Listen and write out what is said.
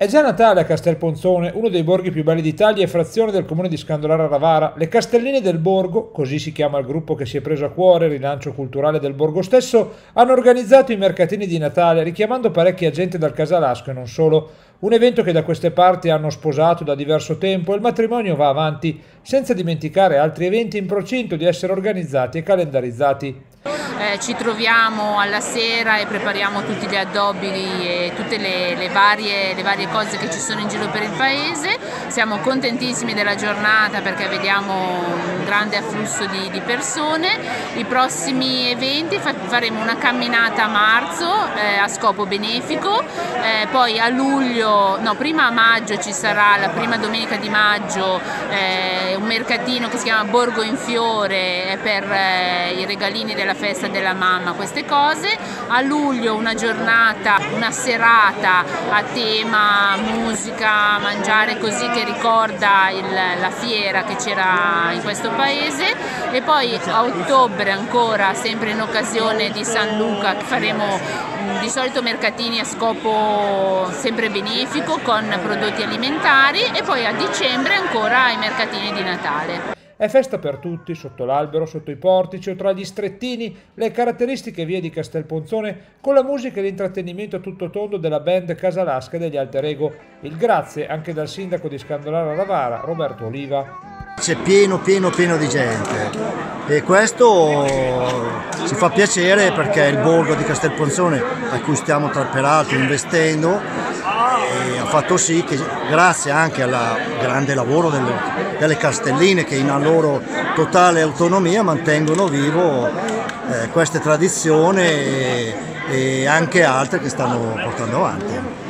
È già Natale a Castelponzone, uno dei borghi più belli d'Italia e frazione del comune di Scandolara Ravara. Le Castelline del Borgo, così si chiama il gruppo che si è preso a cuore il rilancio culturale del borgo stesso, hanno organizzato i mercatini di Natale richiamando parecchia gente dal Casalasco e non solo. Un evento che da queste parti hanno sposato da diverso tempo e il matrimonio va avanti, senza dimenticare altri eventi in procinto di essere organizzati e calendarizzati eh, ci troviamo alla sera e prepariamo tutti gli addobbi e tutte le, le, varie, le, varie, cose che ci sono in giro per il paese. Siamo contentissimi della giornata perché vediamo un grande afflusso di, di persone. I prossimi eventi fa, faremo una camminata a marzo eh, a scopo benefico, eh, poi a luglio, no prima a maggio ci sarà la prima domenica di maggio eh, mercatino che si chiama Borgo in Fiore per eh, i regalini della festa della mamma, queste cose. A luglio una giornata, una serata a tema musica, mangiare così che ricorda il, la fiera che c'era in questo paese e poi a ottobre ancora, sempre in occasione di San Luca, faremo di solito mercatini a scopo sempre benefico con prodotti alimentari e poi a dicembre ancora i mercatini di Natale. È festa per tutti, sotto l'albero, sotto i portici o tra gli strettini, le caratteristiche vie di Castelponzone con la musica e l'intrattenimento a tutto tondo della band Casalasca degli Alter Ego. Il grazie anche dal sindaco di Scandolara Ravara, Roberto Oliva. C'è pieno, pieno, pieno di gente e questo ci fa piacere perché il borgo di Castelponzone a cui stiamo tra peraltro investendo ha fatto sì che grazie anche al grande lavoro delle, delle, castelline che in loro totale autonomia mantengono vivo eh, queste tradizioni e, e anche altre che stanno portando avanti.